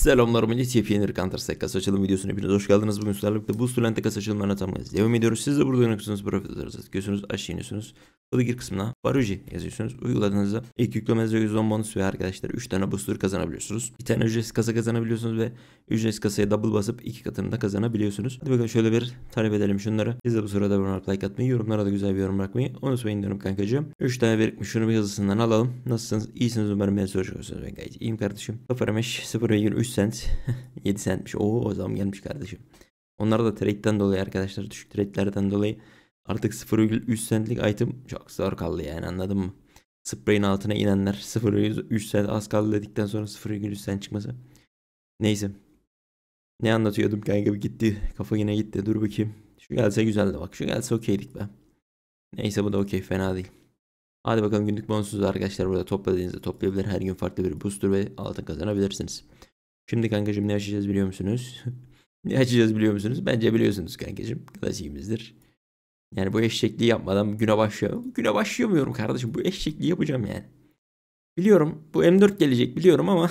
Selamlar millet yepyeni Counter Strike kasa açılım videosuna hepiniz hoş geldiniz. Bugün sizlerle birlikte Boost Lente kasa açılımlarına tamamlayacağız. Devam ediyoruz. Siz de burada oynuyorsunuz. Profillerinizi tıklıyorsunuz. Aşağı iniyorsunuz. Bu gir kısmına Baruji yazıyorsunuz. Uyguladığınızda ilk yüklemenizde %10 bonus ve arkadaşlar 3 tane booster kazanabiliyorsunuz. Bir tane ücretsiz kasa kazanabiliyorsunuz ve ücretsiz kasaya double basıp iki katını da kazanabiliyorsunuz. Hadi bakalım şöyle bir talep edelim şunları. Siz de bu sırada abone like atmayı, yorumlara da güzel bir yorum bırakmayı unutmayın diyorum kankacığım. 3 tane birikmiş şunu bir hızlısından alalım. Nasılsınız? İyisiniz umarım beni soruşuyorsunuz. Ben gayet iyiyim kardeşim. 0.5 0.3 cent 7 centmiş. Oo o zaman gelmiş kardeşim. Onlar da trade'den dolayı arkadaşlar düşük trade'lerden dolayı artık 0.3 centlik item çok zor kaldı yani anladın mı? Spray'in altına inenler 0.3 cent az kaldı dedikten sonra 0.3 cent çıkması. Neyse. Ne anlatıyordum kanka gitti. Kafa yine gitti. Dur bakayım. Şu gelse güzeldi bak. Şu gelse okeydik be. Neyse bu da okey fena değil. Hadi bakalım günlük bonusuz arkadaşlar burada topladığınızda toplayabilir. Her gün farklı bir booster ve altın kazanabilirsiniz. Şimdi kankacığım ne açacağız biliyor musunuz? ne açacağız biliyor musunuz? Bence biliyorsunuz kankacığım. Klasikimizdir. Yani bu eşekliği yapmadan güne başlıyor. Güne başlayamıyorum kardeşim. Bu eşekliği yapacağım yani. Biliyorum bu M4 gelecek biliyorum ama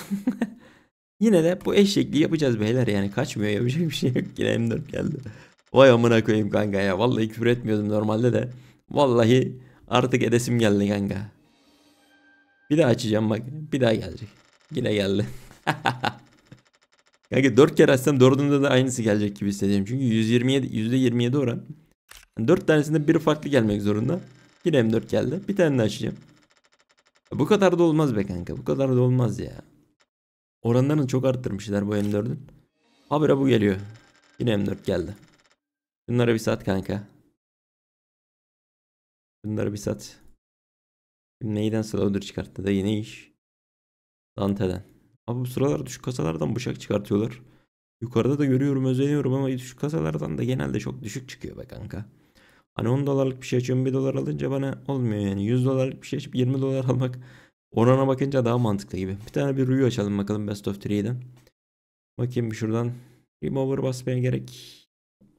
yine de bu eşekliği yapacağız beyler yani kaçmıyor yapacak bir şey yok. Yine M4 geldi. Vay amına koyayım kanka ya. Vallahi küfür etmiyordum normalde de. Vallahi artık edesim geldi kanka. Bir daha açacağım bak. Bir daha gelecek. Yine geldi. Kanka 4 kere açsam 4'ünde de aynısı gelecek gibi hissediyorum. Çünkü 127 %27 oran. 4 tanesinde biri farklı gelmek zorunda. Yine M4 geldi. Bir tane daha açacağım. Bu kadar da olmaz be kanka. Bu kadar da olmaz ya. Oranlarını çok arttırmışlar bu M4'ün. Habire bu geliyor. Yine M4 geldi. Bunlara bir sat kanka. Bunları bir sat. Neyden slaughter çıkarttı da yine iş. Dante'den. Abi bu sıralar düşük kasalardan bıçak çıkartıyorlar. Yukarıda da görüyorum özeniyorum ama düşük kasalardan da genelde çok düşük çıkıyor be kanka. Hani 10 dolarlık bir şey açıyorum 1 dolar alınca bana olmuyor yani. 100 dolarlık bir şey açıp 20 dolar almak orana bakınca daha mantıklı gibi. Bir tane bir Ruyu açalım bakalım Best of 3'den. Bakayım bir şuradan. Remover basmaya gerek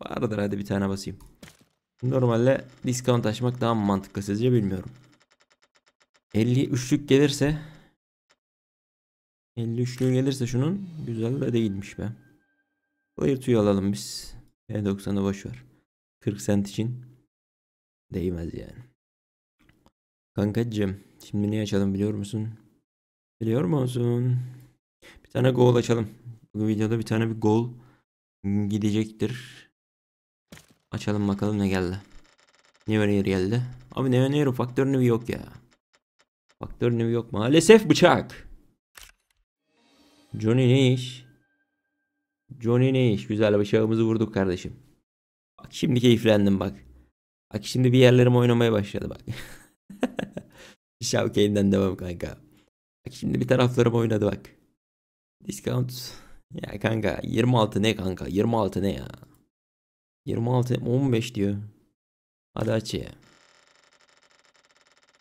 vardır hadi bir tane basayım. Normalde discount açmak daha mantıklı sizce bilmiyorum. 53'lük gelirse 53'lüğü gelirse şunun güzel de değilmiş be. Clear tüy alalım biz. E90'ı boş ver. 40 cent için değmez yani. Kankacığım şimdi ne açalım biliyor musun? Biliyor musun? Bir tane gol açalım. Bu videoda bir tane bir gol gidecektir. Açalım bakalım ne geldi. Never geldi. Abi Never faktör nevi yok ya. Faktör nevi yok maalesef bıçak. Johnny ne iş? Johnny ne iş? Güzel bıçağımızı vurduk kardeşim. Bak şimdi keyiflendim bak. Bak şimdi bir yerlerim oynamaya başladı bak. Şavkey'inden devam kanka. Bak şimdi bir taraflarım oynadı bak. Discount. Ya kanka 26 ne kanka? 26 ne ya? 26 15 diyor. Hadi aç ya.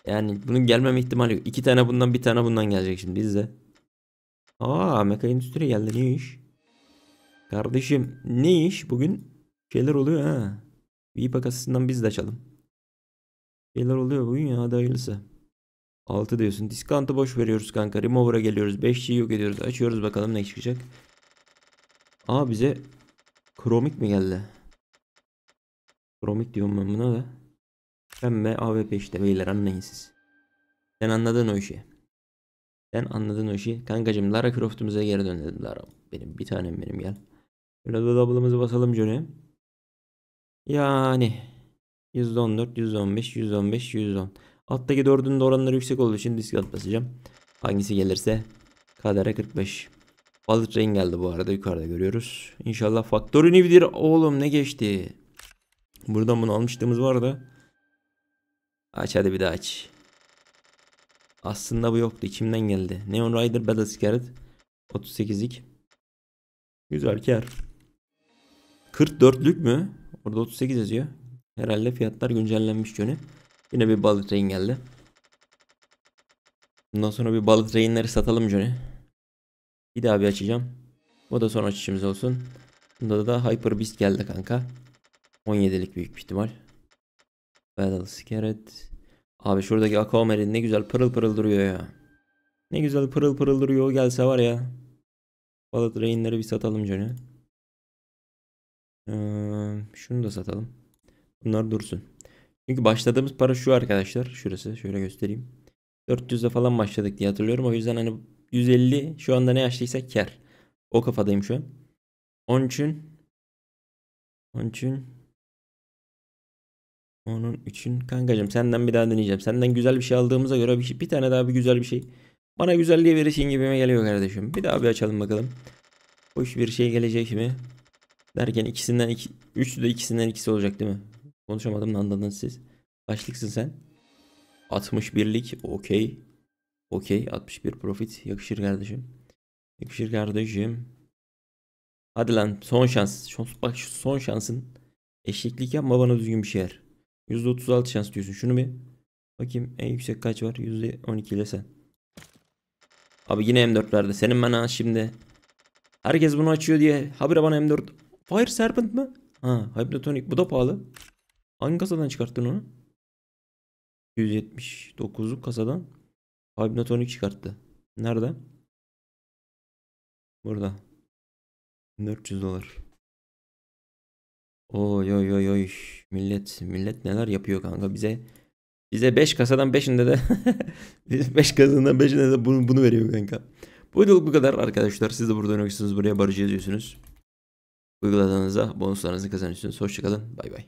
Yani bunun gelmeme ihtimali yok. İki tane bundan bir tane bundan gelecek şimdi izle. Aa meka endüstri geldi ne iş? Kardeşim ne iş bugün? Şeyler oluyor ha. VIP kasasından biz de açalım. Şeyler oluyor bugün ya hadi hayırlısı. 6 diyorsun. Discount'ı boş veriyoruz kanka. Remover'a geliyoruz. 5G'yi yok ediyoruz. Açıyoruz bakalım ne çıkacak. Aa bize kromik mi geldi? Kromik diyorum ben buna da. Pembe AWP işte beyler anlayın siz. Sen anladın o işi. Sen anladın o işi. Kankacım Lara Croft'umuza geri dönelim Lara. Benim bir tanem benim gel. Şöyle double'ımızı basalım Johnny. Yani %14, %15, %15, %10. Alttaki dördünün de oranları yüksek olduğu için discount basacağım. Hangisi gelirse kadere 45. Balık Rain geldi bu arada yukarıda görüyoruz. İnşallah faktörü nevidir. Oğlum ne geçti. Buradan bunu almıştığımız var da. Aç hadi bir daha aç. Aslında bu yoktu. içimden geldi. Neon Rider Battle Scared. 38'lik. Güzel kar. 44'lük mü? Orada 38 yazıyor. Herhalde fiyatlar güncellenmiş yönü. Yine bir balık train geldi. Bundan sonra bir balık trainleri satalım Johnny. Bir daha bir açacağım. Bu da son açışımız olsun. Bunda da Hyper Beast geldi kanka. 17'lik büyük ihtimal. Battle Scared. Abi şuradaki Aquamarine ne güzel pırıl pırıl duruyor ya. Ne güzel pırıl pırıl duruyor o gelse var ya. Balık reyinleri bir satalım Johnny. Ee, şunu da satalım. Bunlar dursun. Çünkü başladığımız para şu arkadaşlar. Şurası. Şöyle göstereyim. 400'de falan başladık diye hatırlıyorum. O yüzden hani 150 şu anda ne yaşlıysak kar. O kafadayım şu an. Onun için onun için onun için kankacığım senden bir daha deneyeceğim. Senden güzel bir şey aldığımıza göre bir, şey- bir tane daha bir güzel bir şey. Bana güzelliği verirsin gibime geliyor kardeşim. Bir daha bir açalım bakalım. Hoş bir şey gelecek mi? Derken ikisinden iki, üçlü de ikisinden ikisi olacak değil mi? Konuşamadım da anladınız siz. Kaçlıksın sen? 61'lik okey. Okey 61 profit yakışır kardeşim. Yakışır kardeşim. Hadi lan son şans. Son, bak şu son şansın. Eşeklik yapma bana düzgün bir şey ver. %36 şans diyorsun. Şunu bir bakayım en yüksek kaç var? %12 ile sen. Abi yine M4 verdi. Senin bana şimdi. Herkes bunu açıyor diye. Habire bana M4. Fire Serpent mi? Ha, Hypnotonic. Bu da pahalı. Hangi kasadan çıkarttın onu? 179'luk kasadan Hypnotonic çıkarttı. Nerede? Burada. 400 dolar. Oy oy oy oy. Millet millet neler yapıyor kanka bize. Bize 5 kasadan 5'inde de 5 kasadan 5'inde de bunu, bunu veriyor kanka. Bu videoluk bu kadar arkadaşlar. Siz de burada oynuyorsunuz. Buraya barıcı yazıyorsunuz. Uyguladığınızda bonuslarınızı kazanıyorsunuz. Hoşçakalın. Bay bay.